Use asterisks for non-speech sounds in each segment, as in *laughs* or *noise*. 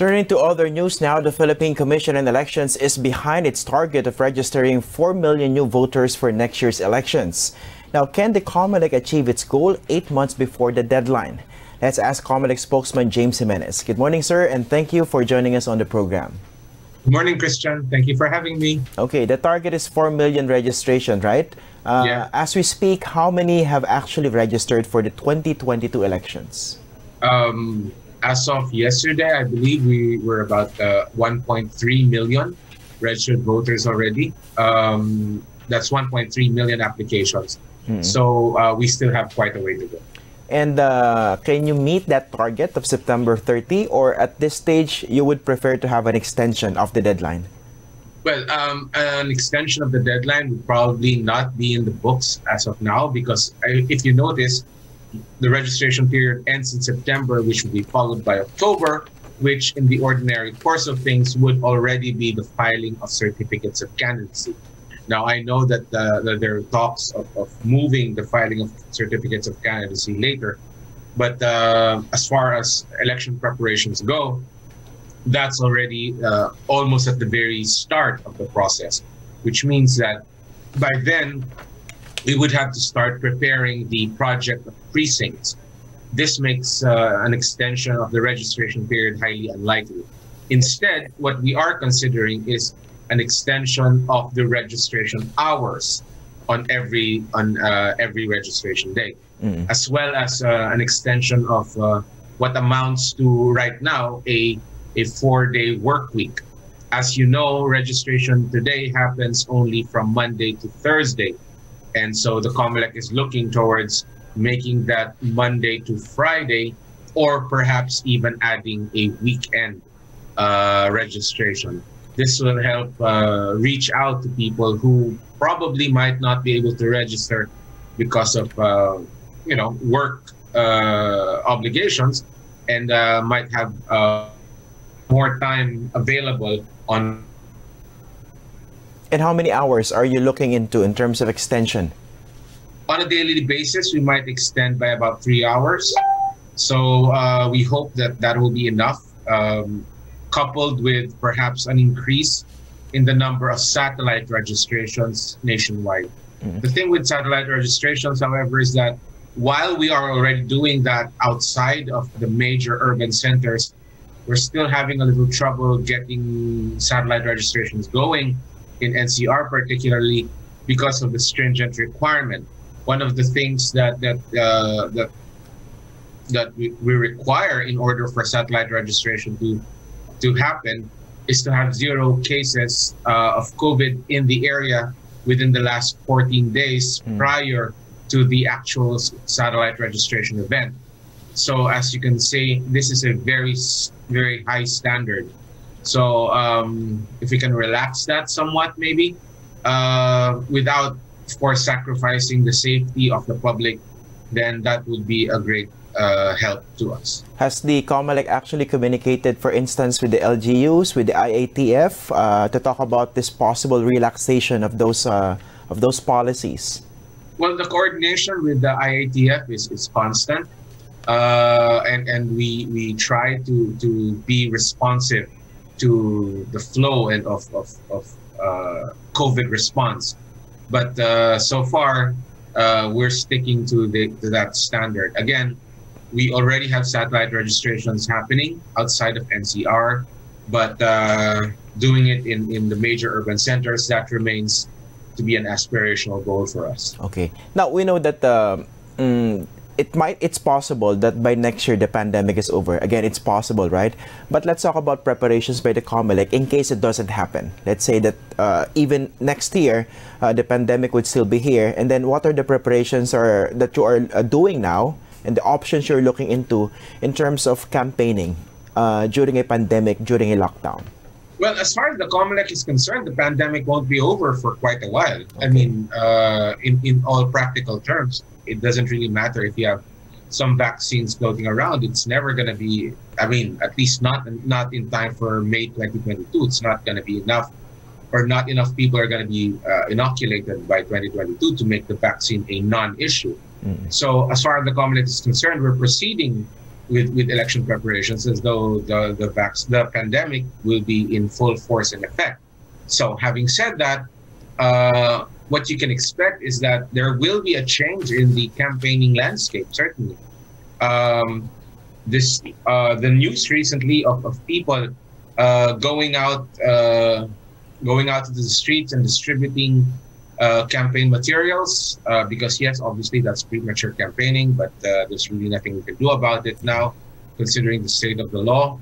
Turning to other news now, the Philippine Commission on Elections is behind its target of registering 4 million new voters for next year's elections. Now, can the COMELEC achieve its goal eight months before the deadline? Let's ask COMELEC spokesman James Jimenez. Good morning, sir, and thank you for joining us on the program. Good morning, Christian. Thank you for having me. Okay, the target is 4 million registration, right? Uh, Yeah. As we speak, how many have actually registered for the 2022 elections? Um, as of yesterday, I believe we were about uh, 1.3 million registered voters already. Um, that's 1.3 million applications. So uh, we still have quite a way to go. And uh, can you meet that target of September 30, or at this stage, you would prefer to have an extension of the deadline? Well, um, an extension of the deadline would probably not be in the books as of now because I, if you notice, the registration period ends in September, which will be followed by October, which in the ordinary course of things would already be the filing of certificates of candidacy. Now, I know that, uh, that there are talks of, of moving the filing of certificates of candidacy later, but uh, as far as election preparations go, that's already uh, almost at the very start of the process, which means that by then we would have to start preparing the project of precincts. This makes uh, an extension of the registration period highly unlikely. Instead, what we are considering is an extension of the registration hours on every on uh, every registration day, as well as uh, an extension of uh, what amounts to right now a a four-day work week. As you know, registration today happens only from Monday to Thursday, and so the COMELEC is looking towards making that Monday to Friday, or perhaps even adding a weekend uh, registration. This will help uh, reach out to people who probably might not be able to register because of uh, you know work uh, obligations and uh, might have uh, more time available on And how many hours are you looking into in terms of extension? on a daily basis, we might extend by about three hours. So uh, we hope that that will be enough, um, coupled with perhaps an increase in the number of satellite registrations nationwide. The thing with satellite registrations, however, is that while we are already doing that outside of the major urban centers, we're still having a little trouble getting satellite registrations going in NCR, particularly because of the stringent requirement. One of the things that that uh, that that we, we require in order for satellite registration to to happen is to have zero cases uh, of COVID in the area within the last 14 days prior to the actual satellite registration event. So as you can see, this is a very very high standard. So um, if we can relax that somewhat, maybe uh, without, of course, sacrificing the safety of the public, then that would be a great uh, help to us. Has the COMELEC actually communicated, for instance, with the LGUs, with the IATF, uh, to talk about this possible relaxation of those uh, of those policies? Well, the coordination with the IATF is, is constant, uh, and and we we try to to be responsive to the flow and of of, of uh, COVID response. But uh, so far, uh, we're sticking to the to that standard. Again, we already have satellite registrations happening outside of NCR, but uh, doing it in in the major urban centers that remains to be an aspirational goal for us. Okay. Now we know that uh, mm, it might it's possible that by next year the pandemic is over. Again, it's possible, right? But let's talk about preparations by the COMELEC in case it doesn't happen. Let's say that uh, even next year uh, the pandemic would still be here, and then what are the preparations or that you are uh, doing now and the options you're looking into in terms of campaigning uh, during a pandemic, during a lockdown? Well, as far as the COMELEC is concerned, the pandemic won't be over for quite a while. I mean, uh, in, in all practical terms, it doesn't really matter if you have some vaccines floating around. It's never going to be, I mean, at least not not in time for May 2022. It's not going to be enough, or not enough people are going to be uh, inoculated by 2022 to make the vaccine a non issue. So, as far as the COMELEC is concerned, we're proceeding with, with election preparations as though the the, vac- the pandemic will be in full force and effect. So, having said that, uh, what you can expect is that there will be a change in the campaigning landscape. Certainly, um, this uh, the news recently of, of people uh, going out uh, going out to the streets and distributing uh, campaign materials uh, because yes, obviously that's premature campaigning, but uh, there's really nothing we can do about it now, considering the state of the law.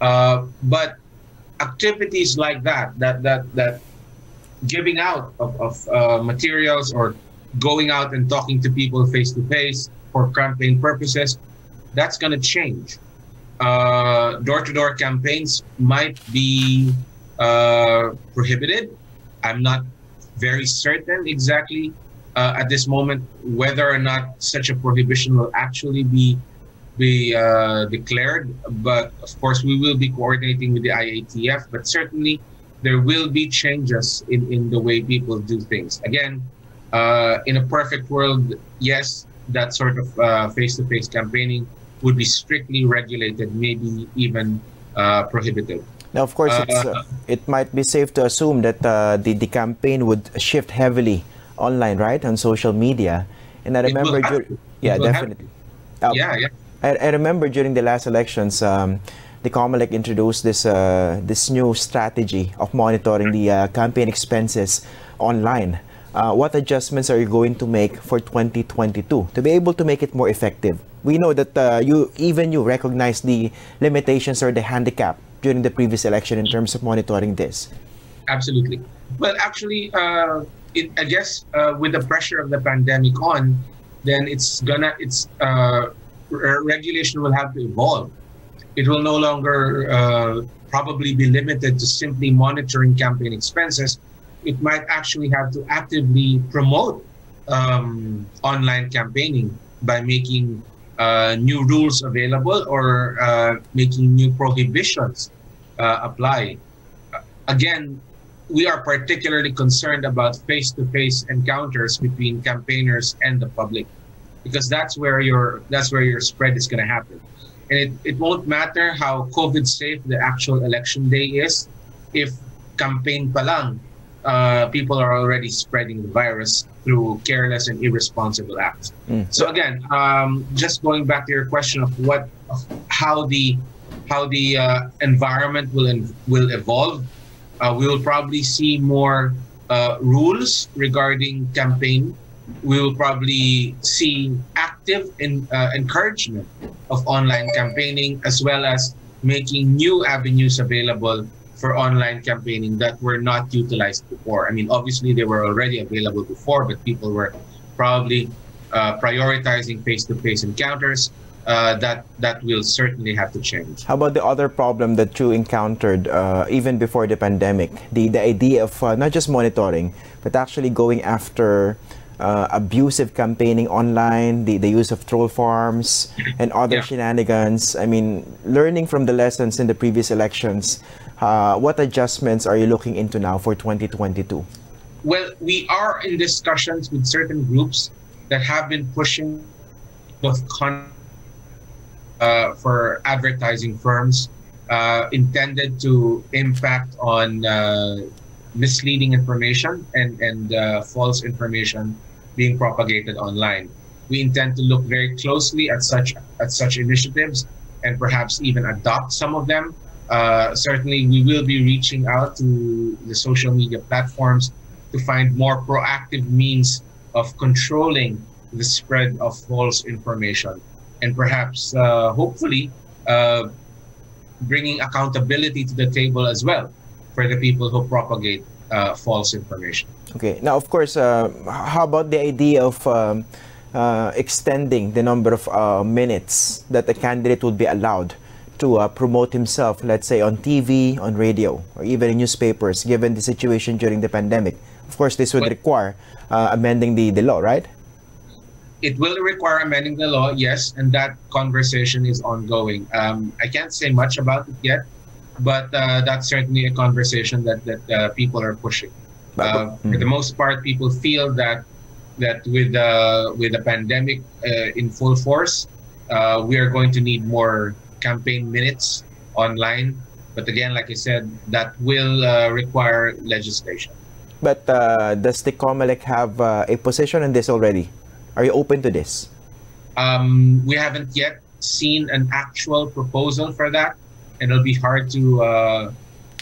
But activities like that, that that that giving out of, of uh, materials or going out and talking to people face to face for campaign purposes, that's going to change. Door to door campaigns might be prohibited. I'm not very certain exactly uh, at this moment whether or not such a prohibition will actually be be uh, declared. But of course, we will be coordinating with the IATF. But certainly, there will be changes in, in the way people do things. Again, uh, in a perfect world, yes, that sort of uh, face-to-face campaigning would be strictly regulated, maybe even uh, prohibited. Now, of course, uh, it might be safe to assume that uh, the, the campaign would shift heavily online, right, on social media. And I remember, dur- yeah, definitely. Uh, yeah, yeah. I, I, remember during the last elections, um, the COMELEC introduced this uh, this new strategy of monitoring the uh, campaign expenses online. Uh, what adjustments are you going to make for 2022 to be able to make it more effective? We know that you even you recognize the limitations or the handicap during the previous election in terms of monitoring this? Absolutely. Well, actually, uh, it, I guess uh, with the pressure of the pandemic on, then it's gonna it's uh, regulation will have to evolve. It will no longer uh, probably be limited to simply monitoring campaign expenses. It might actually have to actively promote um, online campaigning by making uh, new rules available or uh, making new prohibitions uh, apply. Again, we are particularly concerned about face-to-face encounters between campaigners and the public because that's where your that's where your spread is going to happen and it, it won't matter how covid safe the actual election day is if campaign palang uh, people are already spreading the virus through careless and irresponsible acts. Mm. So again, um, just going back to your question of what, of how the, how the uh, environment will will evolve, uh, we will probably see more uh, rules regarding campaign. We will probably see active in, uh, encouragement of online campaigning as well as making new avenues available for online campaigning that were not utilized before. I mean, obviously they were already available before, but people were probably uh, prioritizing face-to-face encounters. Uh, that that will certainly have to change. How about the other problem that you encountered uh, even before the pandemic? The the idea of uh, not just monitoring, but actually going after uh, abusive campaigning online, the, the use of troll farms and other yeah. shenanigans. I mean, learning from the lessons in the previous elections, uh, what adjustments are you looking into now for 2022? Well, we are in discussions with certain groups that have been pushing both con- uh, for advertising firms uh, intended to impact on uh, misleading information and, and uh, false information being propagated online. We intend to look very closely at such at such initiatives and perhaps even adopt some of them uh, certainly we will be reaching out to the social media platforms to find more proactive means of controlling the spread of false information and perhaps uh, hopefully uh, bringing accountability to the table as well for the people who propagate uh, false information. Okay, now of course, uh, how about the idea of um, uh, extending the number of minutes that a candidate would be allowed to uh, promote himself, let's say on TV, on radio, or even in newspapers, given the situation during the pandemic. Of course, this would but, require uh, amending the, the law, right? It will require amending the law, yes, and that conversation is ongoing. Um, I can't say much about it yet, but uh, that's certainly a conversation that, that uh, people are pushing. Uh, for the most part, people feel that that with uh, with the pandemic uh, in full force, Uh, we are going to need more campaign minutes online. But again, like I said, that will uh, require legislation. But uh, does the COMELEC have uh, a position on this already? Are you open to this? Um, we haven't yet seen an actual proposal for that, and it'll be hard to uh,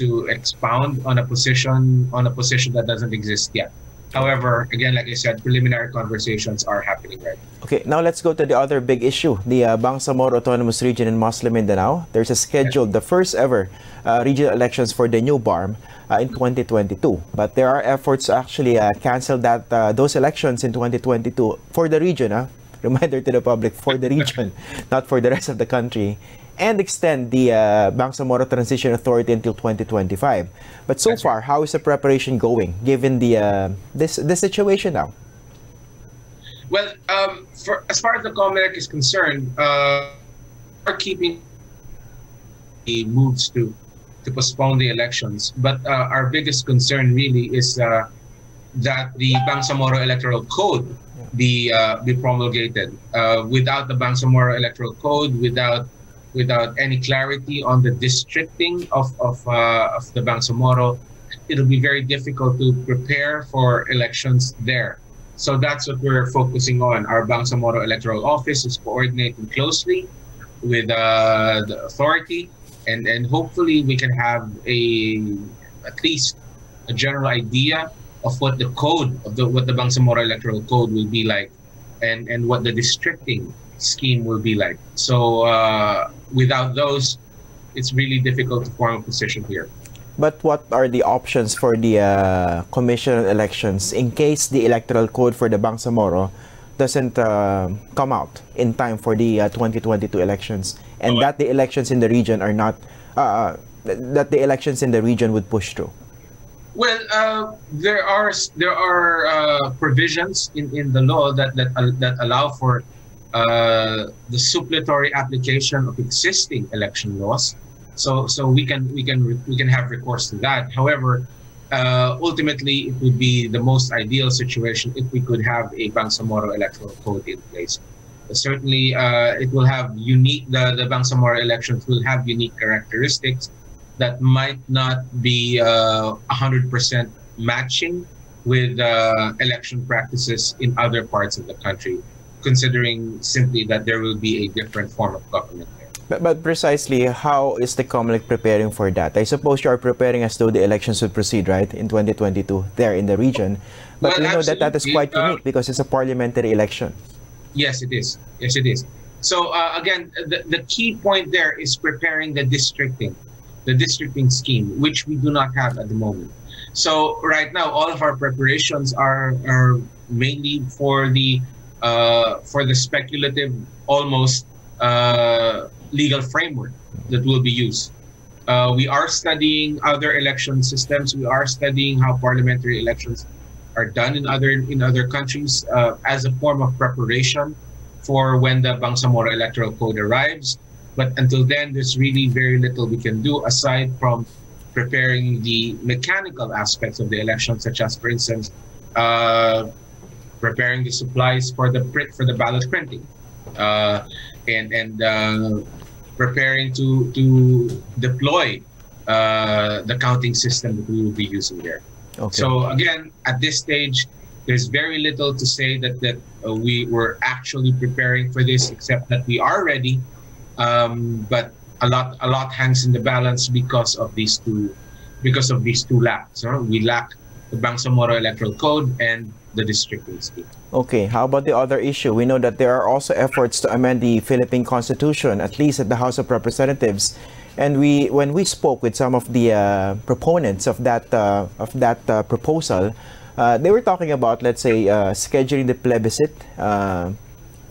to expound on a position on a position that doesn't exist yet. However, again, like I said, preliminary conversations are happening right now. Okay, now let's go to the other big issue, the uh, Bangsamoro Autonomous Region in Muslim Mindanao. There's a scheduled, the first ever uh, regional elections for the new BARM uh, in 2022. But there are efforts to actually uh, cancel that uh, those elections in 2022 for the region. Uh, *laughs* reminder to the public, for the region, *laughs* not for the rest of the country and extend the uh, Bangsamoro Transition Authority until 2025. But so That's far, how is the preparation going given the uh, this the situation now? Well, um, for as far as the COMELEC is concerned, uh, are keeping the moves to to postpone the elections. But uh, our biggest concern really is uh, that the Bangsamoro Electoral Code be uh, be promulgated. Uh, without the Bangsamoro Electoral Code, without without any clarity on the districting of, of, uh, of the Bangsamoro, it'll be very difficult to prepare for elections there. So that's what we're focusing on. Our Bangsamoro Electoral Office is coordinating closely with uh, the authority, and, and hopefully we can have a at least a general idea of what the code of the what the Bangsamoro Electoral Code will be like, and and what the districting scheme will be like. So uh, without those, it's really difficult to form a position here. But what are the options for the uh, commission elections in case the electoral code for the Bangsamoro doesn't uh, come out in time for the uh, 2022 elections, and that the elections in the region are not uh, uh, that the elections in the region would push through? Well, uh, there are there are provisions in, in the law that that that allow for uh, the suppletory application of existing election laws. So, so we can we can we can have recourse to that. However, uh, ultimately, it would be the most ideal situation if we could have a Bangsamoro electoral code in place. But certainly, uh, it will have unique. The the Bangsamoro elections will have unique characteristics that might not be uh, hundred percent matching with uh, election practices in other parts of the country considering simply that there will be a different form of government there. But, but precisely, how is the COMELEC preparing for that? I suppose you are preparing as though the elections would proceed, right, in 2022 there in the region. But well, we know that that is quite uh, unique because it's a parliamentary election. Yes, it is. Yes, it is. So uh, again, the, the key point there is preparing the districting, the districting scheme, which we do not have at the moment. So right now, all of our preparations are, are mainly for the uh, for the speculative, almost uh, legal framework that will be used. Uh, we are studying other election systems. We are studying how parliamentary elections are done in other in other countries uh, as a form of preparation for when the Bangsamoro Electoral Code arrives. But until then, there's really very little we can do aside from preparing the mechanical aspects of the election, such as, for instance, uh, preparing the supplies for the print for the ballot printing, uh, and and uh, preparing to to deploy uh, the counting system that we will be using there. Okay. So again, at this stage, there's very little to say that that uh, we were actually preparing for this, except that we are ready. Um, but a lot a lot hangs in the balance because of these two because of these two lacks. Huh? We lack the Bangsamoro Electoral Code and the district scheme. Okay, how about the other issue? We know that there are also efforts to amend the Philippine Constitution, at least at the House of Representatives. And we, when we spoke with some of the uh, proponents of that uh, of that uh, proposal, uh, they were talking about, let's say, uh, scheduling the plebiscite uh,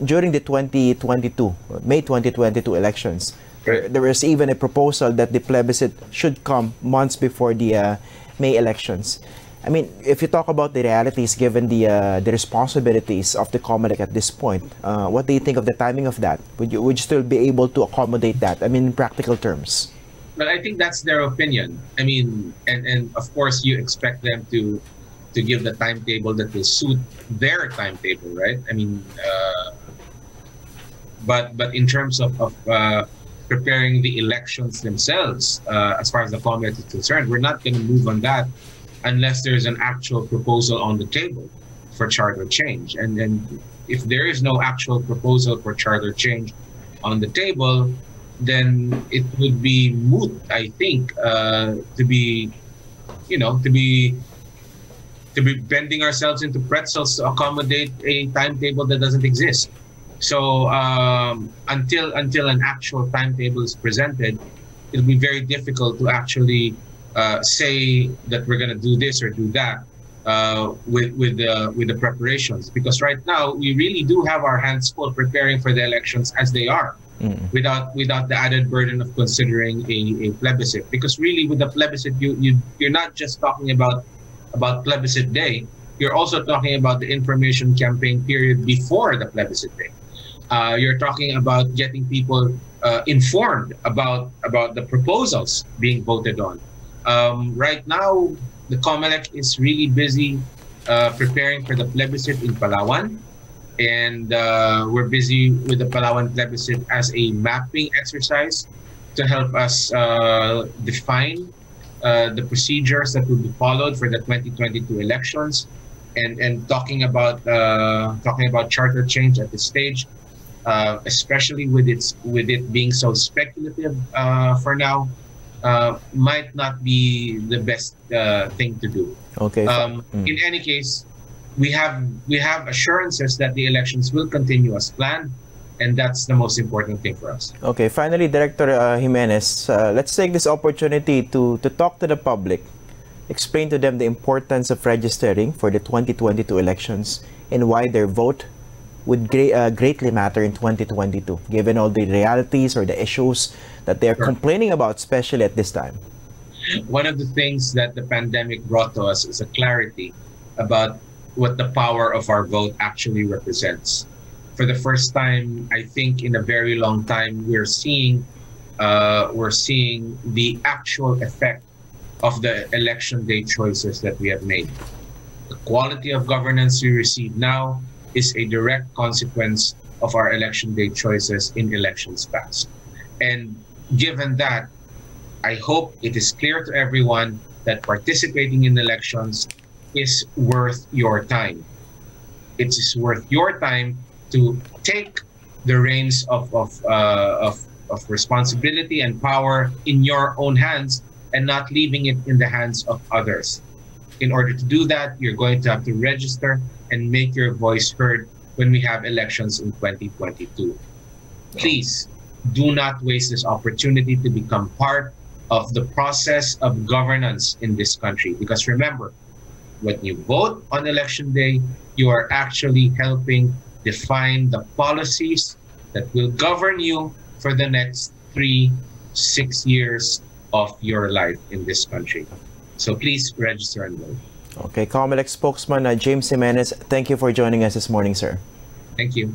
during the 2022 May 2022 elections. There, there even a proposal that the plebiscite should come months before the May elections. I mean, if you talk about the realities given the uh, the responsibilities of the COMELEC at this point, uh, what do you think of the timing of that? Would you would you still be able to accommodate that? I mean, in practical terms. But I think that's their opinion. I mean, and and of course you expect them to to give the timetable that will suit their timetable, right? I mean, uh, But but in terms of, of uh, preparing the elections themselves, uh, as far as the COMELEC is concerned, we're not going to move on that unless there's an actual proposal on the table for charter change. And then if there is no actual proposal for charter change on the table, then it would be moot, I think, uh, to be, you know, to be to be bending ourselves into pretzels to accommodate a timetable that doesn't exist. So um, until until an actual timetable is presented, it'll be very difficult to actually uh, say that we're going to do this or do that uh, with with the with the preparations. Because right now we really do have our hands full preparing for the elections as they are, mm. without without the added burden of considering a, a plebiscite. Because really, with the plebiscite, you you you're not just talking about about plebiscite day. You're also talking about the information campaign period before the plebiscite day uh, you're talking about getting people uh, informed about about the proposals being voted on. Um, right now, the COMELEC is really busy uh, preparing for the plebiscite in Palawan, and uh, we're busy with the Palawan plebiscite as a mapping exercise to help us uh, define uh, the procedures that will be followed for the 2022 elections, and and talking about talking about charter change at this stage uh, especially with its with it being so speculative uh, for now, uh, might not be the best uh, thing to do. Okay. Um, mm. In any case, we have we have assurances that the elections will continue as planned. And that's the most important thing for us. Okay, finally, Director uh, Jimenez, uh, let's take this opportunity to, to talk to the public, explain to them the importance of registering for the 2022 elections and why their vote would great, uh, greatly matter in 2022, given all the realities or the issues that they're sure. complaining about, especially at this time? One of the things that the pandemic brought to us is a clarity about what the power of our vote actually represents. For the first time, I think in a very long time, we're seeing uh, we're seeing the actual effect of the election day choices that we have made. The quality of governance we receive now is a direct consequence of our election day choices in elections past. And given that, I hope it is clear to everyone that participating in elections is worth your time. It is worth your time to take the reins of, of, uh, of, of responsibility and power in your own hands and not leaving it in the hands of others. In order to do that, you're going to have to register and make your voice heard when we have elections in 2022. Please do not waste this opportunity to become part of the process of governance in this country. Because remember, when you vote on election day, you are actually helping define the policies that will govern you for the next three, six years of your life in this country. So please register and vote. Okay, COMELEC spokesman uh, James Jimenez, thank you for joining us this morning, sir. Thank you.